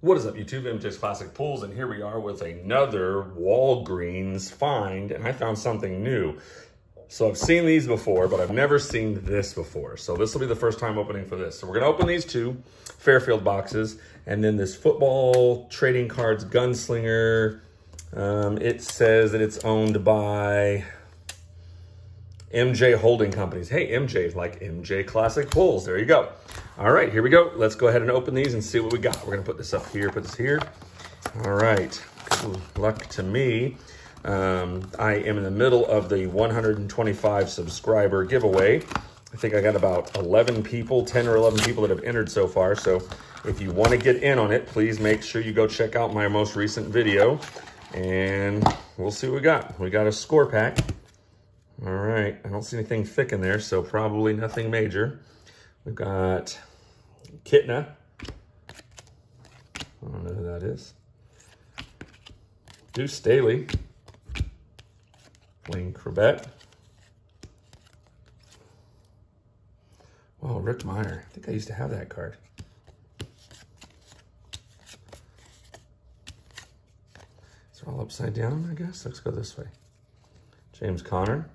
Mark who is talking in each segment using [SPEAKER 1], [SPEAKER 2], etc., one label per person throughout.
[SPEAKER 1] What is up YouTube, MJ's Classic Pulls, and here we are with another Walgreens find, and I found something new. So I've seen these before, but I've never seen this before. So this will be the first time opening for this. So we're gonna open these two Fairfield boxes, and then this football trading cards gunslinger. Um, it says that it's owned by MJ Holding Companies. Hey, MJ, like MJ Classic Pulls. There you go. All right, here we go. Let's go ahead and open these and see what we got. We're gonna put this up here, put this here. All right, good luck to me. Um, I am in the middle of the 125 subscriber giveaway. I think I got about 11 people, 10 or 11 people that have entered so far. So if you want to get in on it, please make sure you go check out my most recent video and we'll see what we got. We got a score pack. All right, I don't see anything thick in there, so probably nothing major. We've got Kitna. I don't know who that is. Deuce Staley. Wayne Chrebet. Oh, Rick Mirer. I think I used to have that card. It's all upside down, I guess. Let's go this way. James Conner.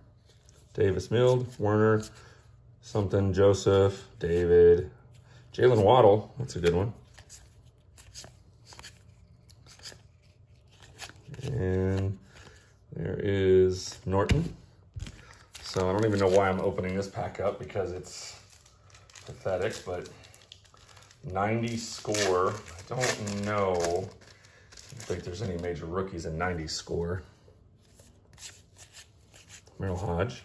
[SPEAKER 1] Davis Mills, Werner, something, Joseph, David, Jalen Waddle. That's a good one. And there is Norton. So I don't even know why I'm opening this pack up because it's pathetic, but 90 score. I don't know. I don't think there's any major rookies in 90 score. Merril Hoge.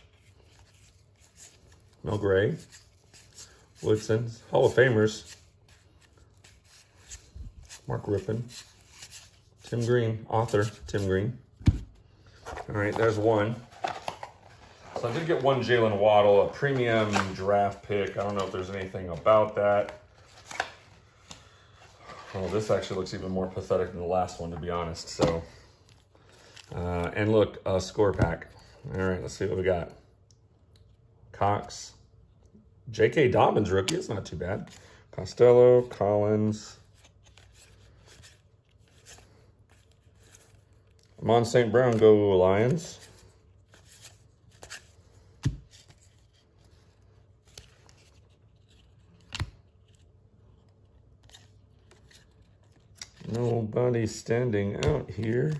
[SPEAKER 1] Mel Gray, Woodson, Hall of Famers, Mark Rypien, Tim Green, author Tim Green. All right, there's one. So I did get one Jalen Waddle, a premium draft pick. I don't know if there's anything about that. Oh, this actually looks even more pathetic than the last one, to be honest. So, uh, and look, a score pack. All right, let's see what we got. Cox. J.K. Dobbins rookie. It's not too bad. Costello, Collins. Amon St. Brown, go Lions. Nobody standing out here.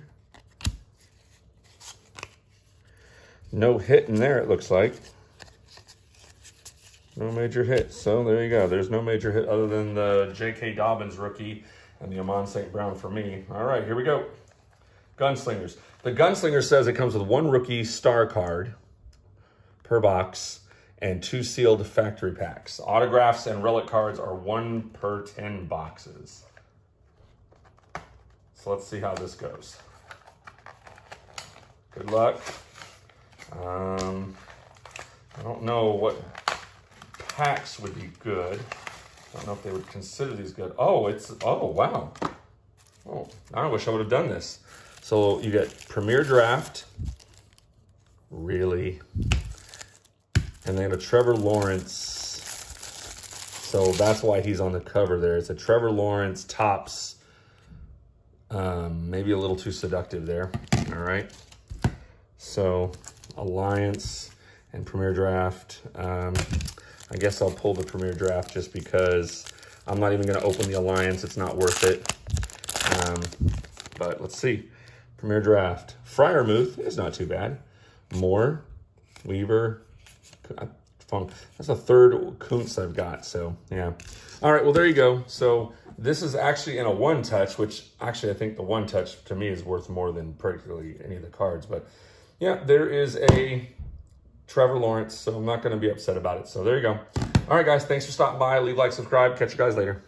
[SPEAKER 1] No hit in there, it looks like. No major hit. So there you go. There's no major hit other than the J.K. Dobbins rookie and the Amon St. Brown for me. All right, here we go. Gunslingers. The Gunslinger says it comes with one rookie star card per box and two sealed factory packs. Autographs and relic cards are one per 10 boxes. So let's see how this goes. Good luck. Um, I don't know what packs would be good. I don't know if they would consider these good. Oh, it's, oh, wow. Oh, I wish I would have done this. So you get Premier Draft. Really? And then a Trevor Lawrence. So that's why he's on the cover there. It's a Trevor Lawrence Topps. Um, maybe a little too seductive there. All right. So Alliance and Premier Draft. Um, I guess I'll pull the Premier Draft just because I'm not even going to open the Alliance. It's not worth it. Um, but let's see. Premier Draft. Freiermuth is not too bad. Moore, Weaver. That's the third Kuntz I've got. So, yeah. All right, well, there you go. So, this is actually in a one-touch, which actually I think the one-touch to me is worth more than practically any of the cards. But, yeah, there is a Trevor Lawrence, so I'm not going to be upset about it. So there you go. All right, guys, thanks for stopping by. Leave, like, subscribe. Catch you guys later.